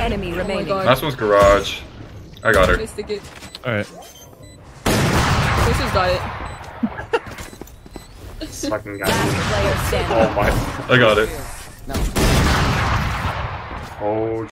enemy oh remaining. God. Last one's garage. I got her. Alright. This has got it. Fucking got it. Oh my. I got it. No. Oh